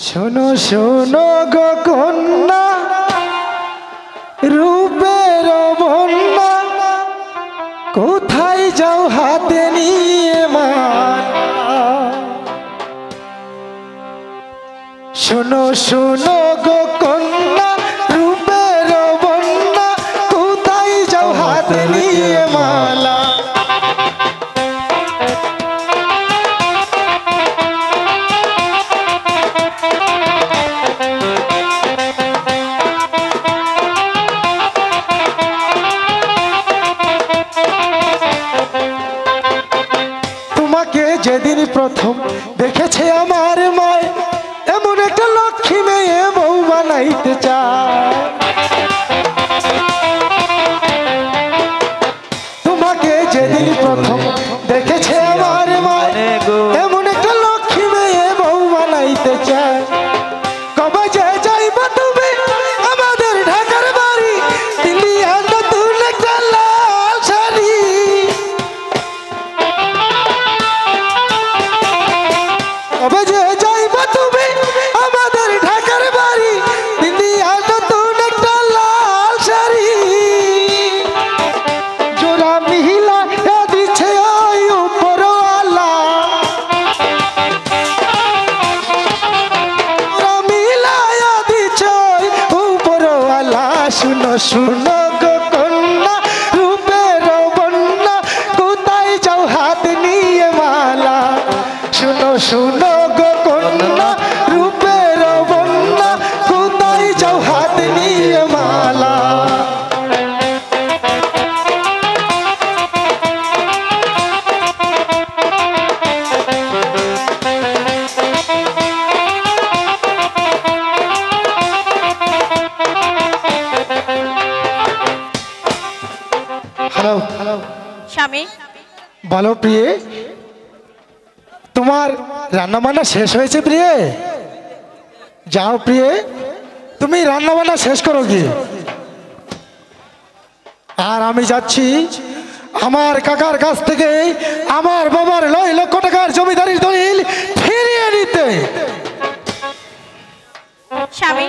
শোনো শোনো গো কন্যা রূপের বন্যা কোথায় যাও হাতে নিয়ে মা শোনো শোনো গো তোমাকে যেদিন প্রথম দেখেছে আমার মায় এমন একটা লক্ষ্মী মেয়ে বউ বানাইতে চায়। তোমাকে যেদিন প্রথম দেখেছে আমার মায় এমন একটা লক্ষ্মী মেয়ে বউ বানাইতে চায়। শুনো গো কন্যা রূপের বন্যা কোথায় যাও হাত নিয়ে মালা? শুনো গো কন্যা স্বামী। বলো প্রিয়ে তোমার রান্না বান্না শেষ হয়েছে প্রিয়ে? যাও প্রিয়ে তুমি রান্না বান্না শেষ করো কি আর আমি যাচ্ছি আমার কাকার কাছ থেকে আমার বাবার নয় লক্ষ টাকার জমিদারির দলিল ফিরিয়ে নিতে। স্বামী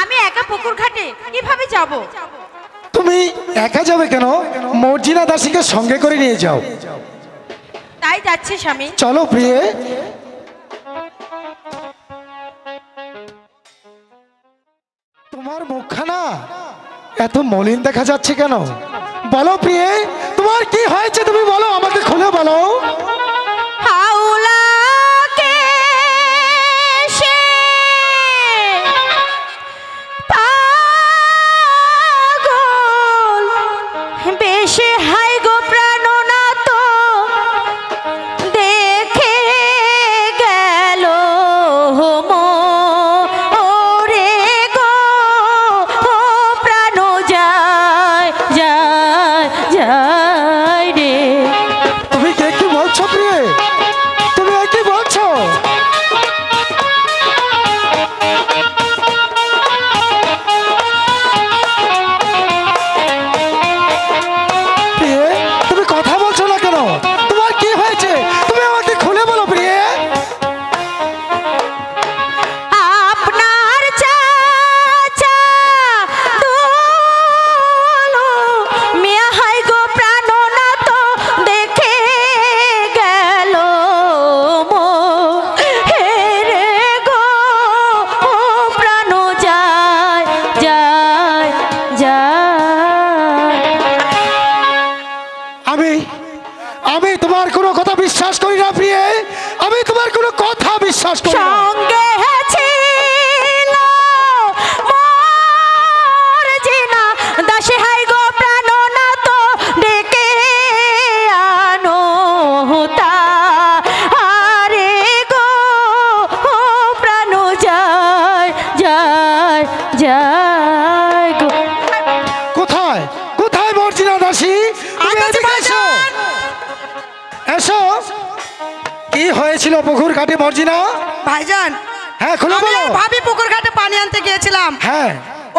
আমি একা পুকুর ঘাটে কীভাবে যাব? তুমি একা যাবে কেন? মর্জিনা দাসীকে সঙ্গে করে নিয়ে যাও। তাই যাচ্ছে স্বামী। চলো প্রিয়ে। তোমার মুখখানা এত মলিন দেখা যাচ্ছে কেন? বলো প্রিয়ে তোমার কি হয়েছে তুমি বলো আমাকে খুলে বলো। বিশ্বাস করি না। সঙ্গে ছিল মোর জিনা। দাসে হাই গো ডেকে আনো তা। আরে গো ও প্রাণ যায় যায় যায় গো। কোথায়? কোথায় দাসী? এসো। এসো। কি হয়েছিল পুকুর ঘাটে মর্জিনা? ভাইজান হ্যাঁ খুলে বলো। ভাবি পুকুর ঘাটে পানি আনতে গিয়েছিলাম। হ্যাঁ।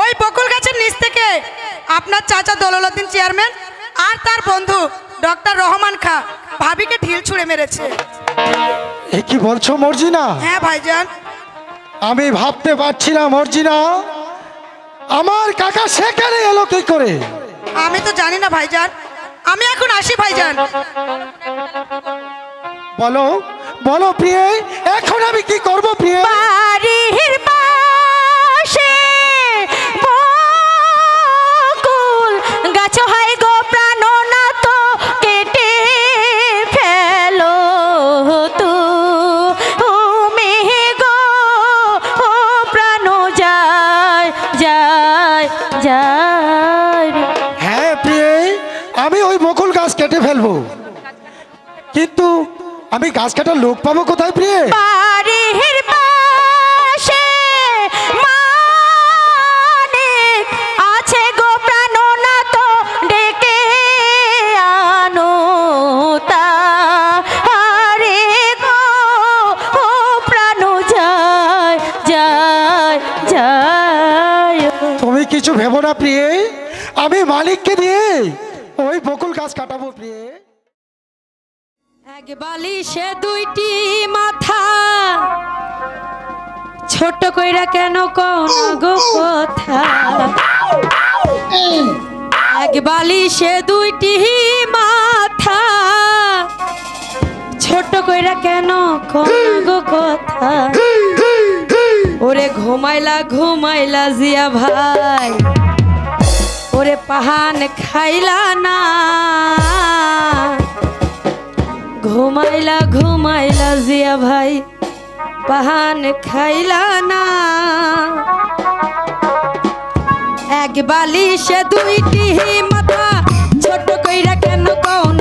ওই বকুল গাছের নিচ থেকে আপনার চাচা দললউদ্দিন চেয়ারম্যান আর তার বন্ধু ডক্টর রহমান খা ভাবিকে ঢিল ছুঁড়ে মেরেছে। এ কি বলছো মর্জিনা? হ্যাঁ ভাইজান। আমি ভাবতে পারছি না মর্জিনা। আমার কাকা সেখানে এলো কি করে? আমি তো জানি না ভাইজান। আমি এখন আসি ভাইজান। বলো বলো প্রিয়ে এখন আমি কি করব প্রিয়ে? বাড়ির পাশে বকুল গাছ হয় গো প্রাণ না তো কেটে ফেলো তুমি গো ও প্রাণ যায় যায় যায় রে। হ্যাঁ প্রিয়ে আমি ওই বকুল গাছ কেটে ফেলব। কিন্তু আমি গাছ কাটার লোক পাবো কোথায় প্রিয়ে বাড়ির পাশে মানিক আছে গো তো ডেকে আনো তারে গো ও প্রাণ যায় যায় যায়। তুমি কিছু ভেবো না প্রিয়ে আমি মালিককে দিয়ে ওই বকুল গাছ কাটাবো প্রিয়ে। এক বালিশে দুইটি মাথা। ছোট কইরা কেন কোন গো কথা? এক বালিশে দুইটি মাথা। ছোট কইরা কেন কোন গো কথা? ওরে ঘুমাইলা ঘুমাইলা জিয়া ভাই। ওরে পাহান খাইলা না। ঘুমাইলা ঘুমাইলা জিয়া ভাই, পাহান খাইলা না। এক বালিশে দুইটি মাথা, ছোট কইরা কেন কোন